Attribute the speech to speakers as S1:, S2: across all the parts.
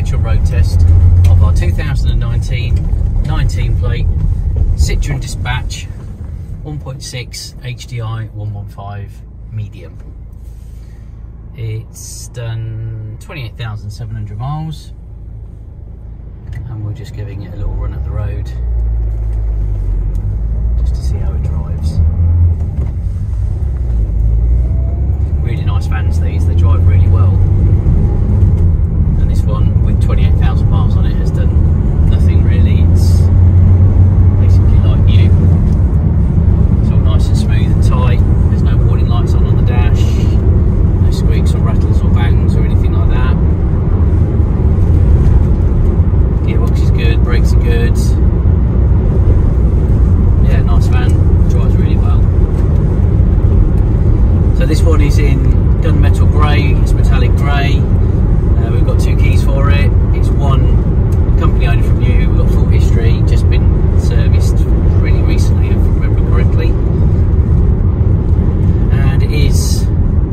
S1: virtual road test of our 2019 19 plate Citroen Dispatch 1.6 HDI 115 medium. It's done 28,700 miles and we're just giving it a little run up the road just to see how it drives. Really nice vans these, they drive really well one with 28,000 miles on it has done nothing really. It's basically like new. It's all nice and smooth and tight. There's no warning lights on on the dash. No squeaks or rattles or bangs or anything like that. Gearbox is good, brakes are good. Yeah, nice van. Drives really well. This one is in gunmetal grey. It's metallic grey uh, we've got two keys for it. It's one company owner from you. We've got full history, just been serviced really recently, if I remember correctly. And it is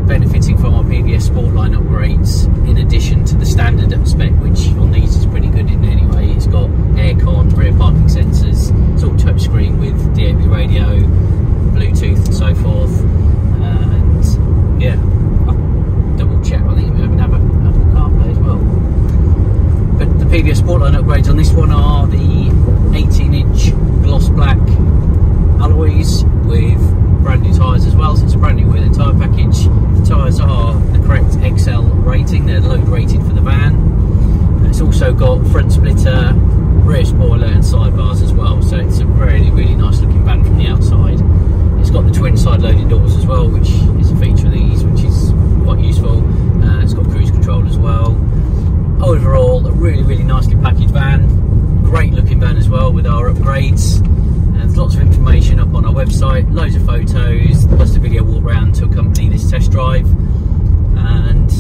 S1: benefiting from our PVS Sportline upgrades in addition to the standard spec, which on these is pretty good in anyway. It's got aircon, rear parking sensors, it's all touchscreen with DAB radio, Bluetooth and so forth. And yeah, I'll double check. I think we even have a PVS Sportline upgrades on this one are the 18 inch gloss black alloys with brand new tyres as well, so it's a brand new wheel and tyre package. The tyres are the correct XL rating, they're load rated for the van. It's also got front splitter, rear spoiler and sidebars as well, so it's a really, really nice looking van from the outside. It's got the twin side loading doors as well, which is a feature of these, which is quite useful. Uh, it's got cruise control as well overall a really really nicely packaged van. Great looking van as well with our upgrades. And there's lots of information up on our website. Loads of photos. Plus a video walk around to accompany this test drive. And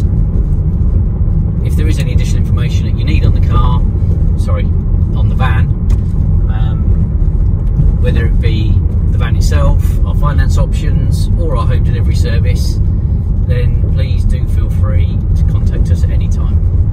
S1: if there is any additional information that you need on the car sorry on the van um, whether it be the van itself our finance options or our home delivery service then please do feel free to contact us at any time